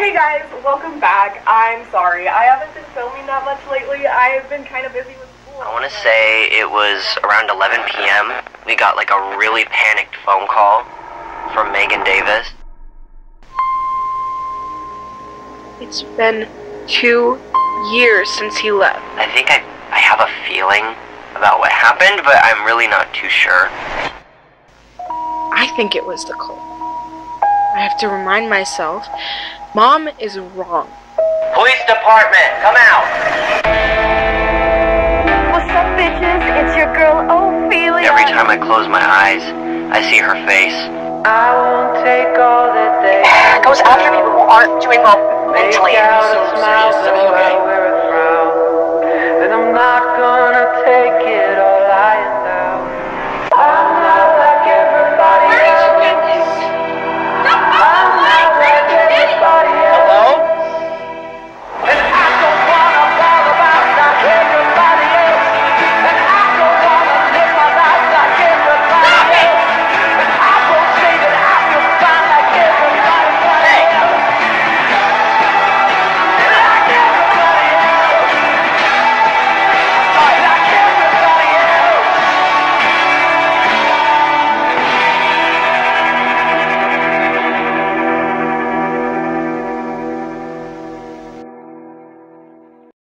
Hey guys, welcome back. I'm sorry, I haven't been filming that much lately. I've been kind of busy with school. I want to say it was around 11 p.m. We got like a really panicked phone call from Megan Davis. It's been two years since he left. I think I, I have a feeling about what happened, but I'm really not too sure. I think it was the cult. I have to remind myself, Mom is wrong. Police department, come out! What's up, bitches? It's your girl Ophelia. Every time I close my eyes, I see her face. I won't take all that they goes after people who aren't doing well mentally.